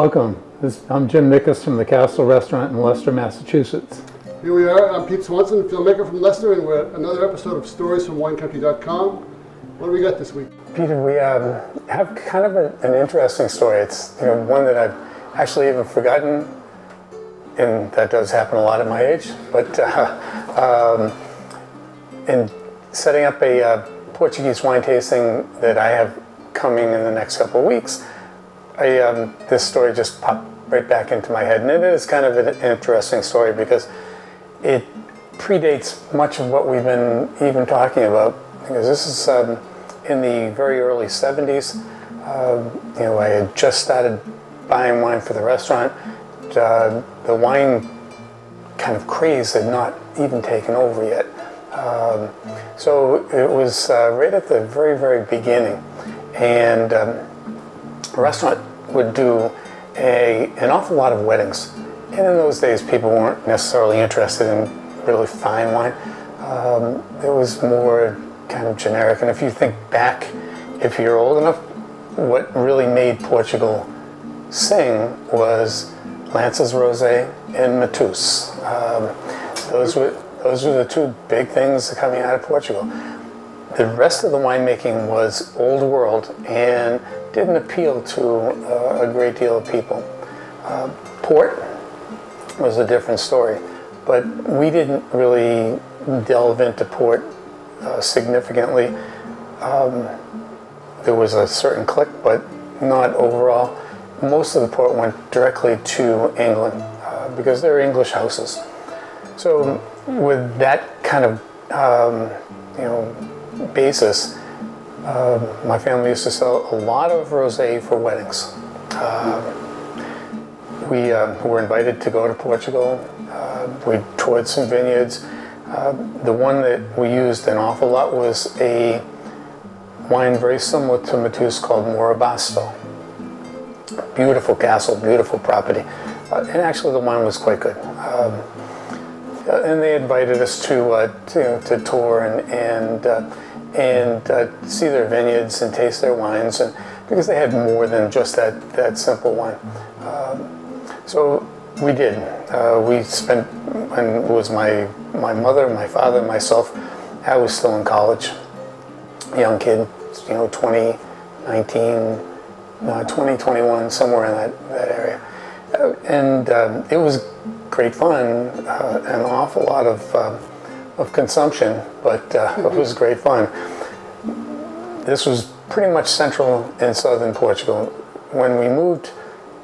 Welcome. This, I'm Jim Nicas from the Castle Restaurant in Leicester, Massachusetts. Here we are. I'm Pete Swanson, filmmaker from Leicester, and we're at another episode of Stories from WineCountry.com. What do we got this week? Peter, we um, have kind of a, an interesting story. It's you know one that I've actually even forgotten, and that does happen a lot at my age. But uh, um, in setting up a uh, Portuguese wine tasting that I have coming in the next couple of weeks, I, um, this story just popped right back into my head, and it is kind of an interesting story because it predates much of what we've been even talking about. Because this is um, in the very early 70s. Uh, you know, I had just started buying wine for the restaurant. Uh, the wine kind of craze had not even taken over yet. Um, so it was uh, right at the very, very beginning. And um, restaurant would do a, an awful lot of weddings. And in those days, people weren't necessarily interested in really fine wine. Um, it was more kind of generic. And if you think back, if you're old enough, what really made Portugal sing was Lancers Rosé and Mateus. Um, those were those were the two big things coming out of Portugal. The rest of the winemaking was old world and didn't appeal to uh, a great deal of people. Uh, port was a different story, but we didn't really delve into port uh, significantly. Um, there was a certain click, but not overall. Most of the port went directly to England uh, because they're English houses. So with that kind of um, you know basis, uh, my family used to sell a lot of rosé for weddings. Uh, we uh, were invited to go to Portugal. We toured some vineyards. The one that we used an awful lot was a wine very similar to Mateus called Morabasto. Beautiful castle, beautiful property. Uh, and actually the wine was quite good. Um, uh, and they invited us to, uh, to, you know, to tour and, and, uh, and see their vineyards and taste their wines and, because they had more than just that, that simple wine. Um, so we did. Uh, we spent, and it was my, my mother, my father, myself. I was still in college, young kid, you know, 20, 19, no, 20, 21, somewhere in that, that area. Uh, and um, it was great fun, uh, an awful lot of, uh, of consumption, but uh, it was great fun. This was pretty much central and southern Portugal. When we moved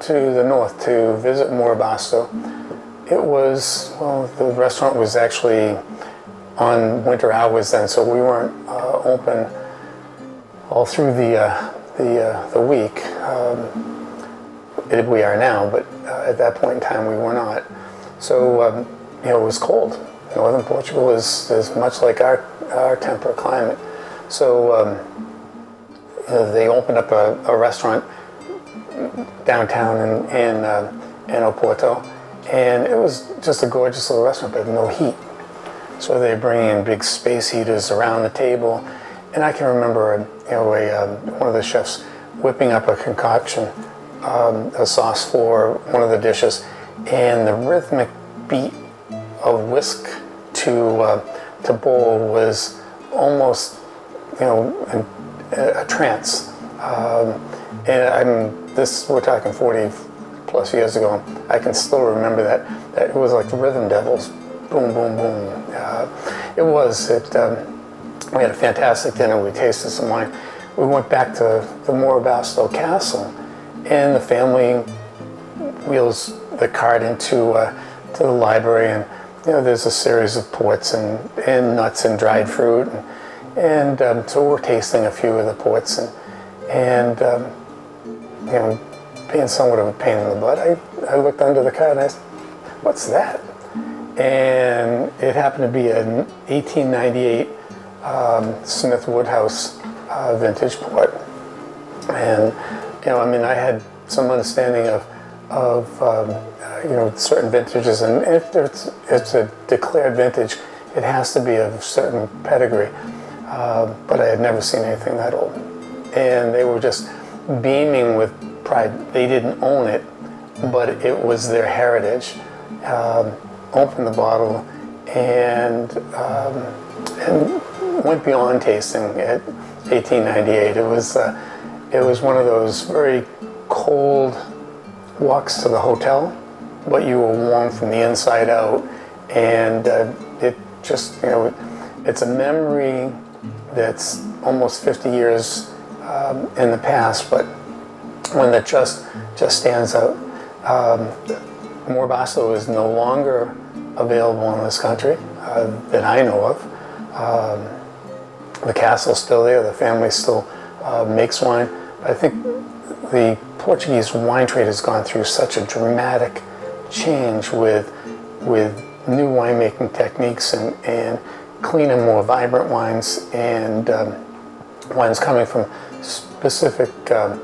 to the north to visit Morabasto. It was, well, the restaurant was actually on winter hours then, so we weren't uh, open all through the, uh, the, uh, the week. Um, it, we are now, but uh, at that point in time we were not. So, um, you know, it was cold. Northern Portugal is, is much like our, our temperate climate. So um, they opened up a, a restaurant downtown in in, uh, in Oporto, and it was just a gorgeous little restaurant, but no heat. So they bring in big space heaters around the table, and I can remember, you know, a, um, one of the chefs whipping up a concoction, um, a sauce for one of the dishes, and the rhythmic beat of whisk to uh, to bowl was almost, you know, a, a trance. Um, and I'm this we're talking 40 plus years ago. I can still remember that. That it was like the Rhythm Devils, boom, boom, boom. Uh, it was. It. Um, we had a fantastic dinner. We tasted some wine. We went back to the Morabasto Castle, and the family wheels the cart into uh, to the library, and you know there's a series of ports and, and nuts and dried fruit, and, and um, so we're tasting a few of the ports, and and um, you know, being somewhat of a pain in the butt, I, I looked under the car and I said, what's that? And it happened to be an 1898 um, Smith Woodhouse uh, vintage port. And, you know, I mean, I had some understanding of, of um, you know, certain vintages. And if it's, it's a declared vintage, it has to be of certain pedigree. Uh, but I had never seen anything that old. And they were just beaming with pride. They didn't own it, but it was their heritage. Um, opened the bottle and, um, and went beyond tasting at 1898. It was, uh, it was one of those very cold walks to the hotel, but you were warm from the inside out. And uh, it just, you know, it's a memory that's almost 50 years um, in the past, but one that just just stands out. Um, Moorbasso is no longer available in this country uh, that I know of. Um, the castle's still there. The family still uh, makes wine. I think the Portuguese wine trade has gone through such a dramatic change with with new winemaking techniques and, and cleaner, more vibrant wines and um, wines coming from specific um,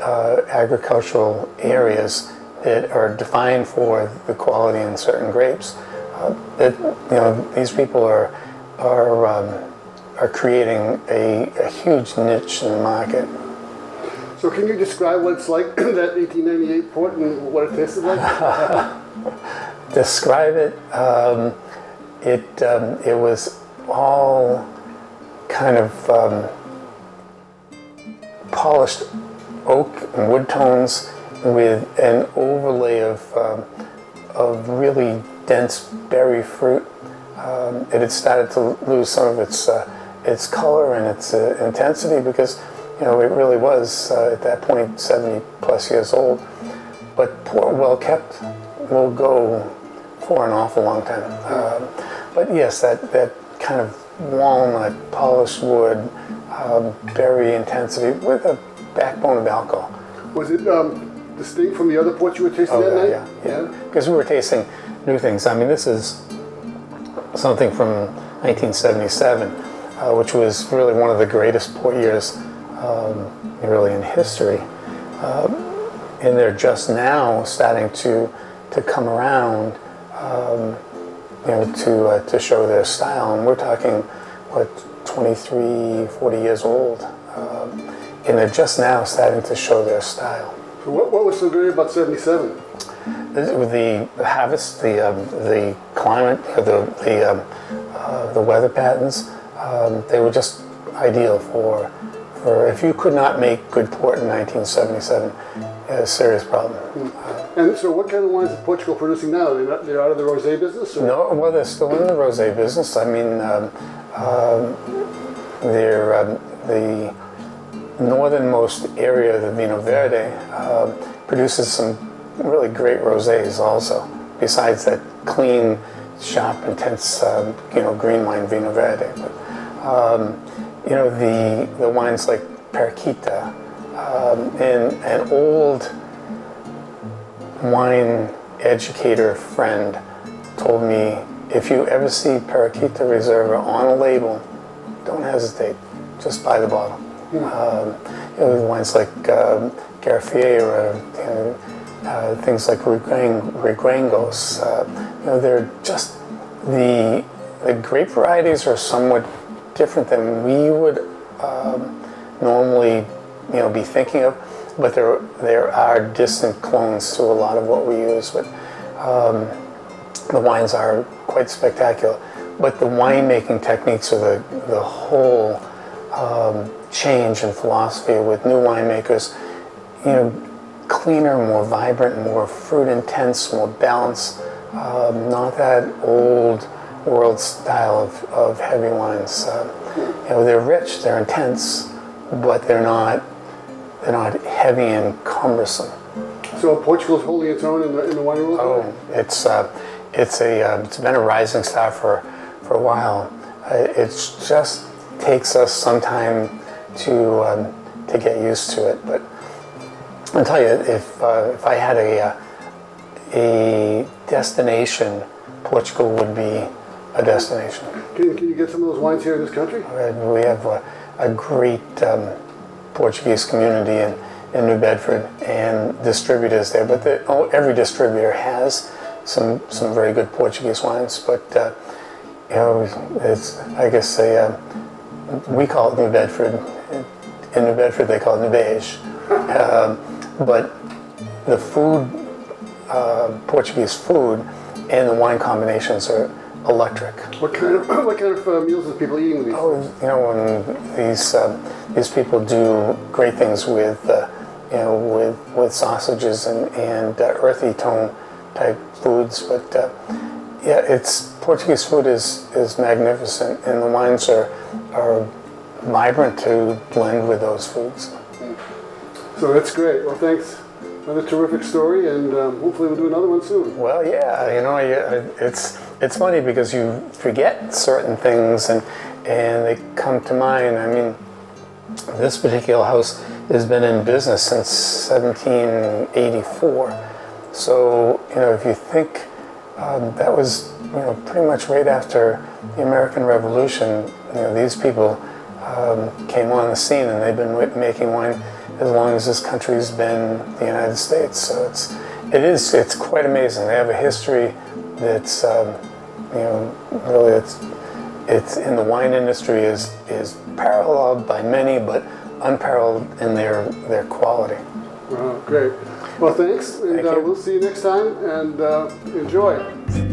uh, agricultural areas that are defined for the quality in certain grapes. Uh, that you know these people are are um, are creating a, a huge niche in the market. So can you describe what it's like that 1898 port and what it tasted like? Describe it. Um, it um, it was all kind of um, polished oak and wood tones with an overlay of um, of really dense berry fruit. Um, it had started to lose some of its uh, its color and its uh, intensity because you know it really was uh, at that point 70 plus years old. But poor, well kept will go for an awful long time. Um, but yes, that that kind of walnut, polished wood, um, berry intensity with a backbone of alcohol. Was it um, distinct from the other ports you were tasting Oh, that yeah, night? yeah, yeah. Because we were tasting new things. I mean, this is something from 1977, uh, which was really one of the greatest port years, um, really in history. Um, and they're just now starting to to come around, um, you know, to uh, to show their style. And we're talking, what, 23, 40 years old, um, and they're just now starting to show their style. What, what was so great about 77? With the harvest, the um, the climate, the the um, uh, the weather patterns, um, they were just ideal for for if you could not make good port in 1977, you had a serious problem. And so what kind of wines is Portugal producing now? They're, not, they're out of the rosé business? Or? No, well, they're still in the rosé business. I mean, um, um, they're um, the northernmost area of the Vinho Verde um, produces some really great rosés also. Besides that clean, sharp, intense, um, you know, green wine Vinho Verde. But, um, you know, the the wines like Periquita, um, and an old wine educator friend told me if you ever see Periquita Reserva on a label, don't hesitate, just buy the bottle. Um, you know, wines like um, Garrafeira, you know, uh, things like Reguengos, uh, you know, they're just the the grape varieties are somewhat different than we would um, normally, you know, be thinking of. But there there are distant clones to a lot of what we use. But um, the wines are quite spectacular. But the winemaking techniques are the the whole um, change in philosophy with new winemakers. You know, cleaner, more vibrant, more fruit intense, more balanced. Um, not that old world style of, of heavy wines. Uh, you know, they're rich, they're intense, but they're not they're not heavy and cumbersome. So Portugal's holding its own in the, in the wine world? Oh, it's uh, it's a uh, it's been a rising star for for a while. Uh, it just takes us some time to um, to get used to it. But I'll tell you, if uh, if I had a uh, a destination, Portugal would be a destination. Can, can you get some of those wines here in this country? We have a, a great um, Portuguese community in, in New Bedford and distributors there. But the, oh, every distributor has some some very good Portuguese wines. But uh, you know, it's I guess a, uh, we call it New Bedford. In New Bedford, they call it New Beige. Um, but the food, uh, Portuguese food, and the wine combinations are electric. What kind of what kind of uh, meals are people eating with these? Oh, you know, when these uh, these people do great things with, uh, you know, with with sausages and and uh, earthy tone type foods, but uh, yeah, it's Portuguese food is is magnificent, and the wines are are vibrant to blend with those foods. So that's great. Well, thanks. Another terrific story, and um, hopefully we'll do another one soon. Well, yeah, you know, it's it's funny because you forget certain things and and they come to mind. I mean, this particular house has been in business since 1784. So you know, if you think um, that was you know pretty much right after the American Revolution, you know, these people um, came on the scene and they've been making wine as long as this country's been the United States. So it's it is it's quite amazing. They have a history that's um, you know really it's it's in the wine industry is is paralleled by many, but unparalleled in their their quality. Wow, great. Well, thanks, and Thank uh, we'll see you next time, and uh, enjoy.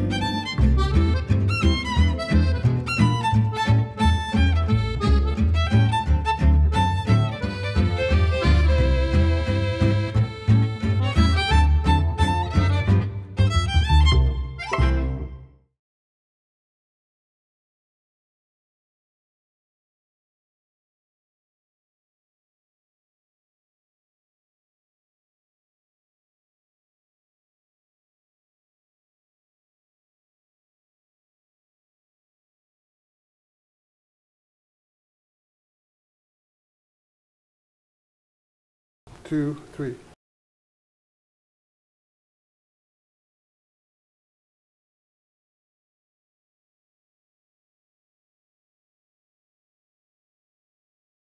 Two, three.